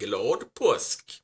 Glad påsk!